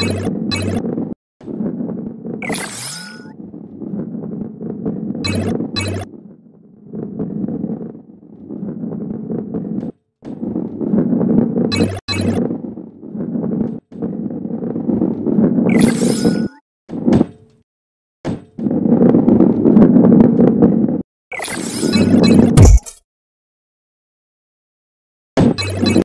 you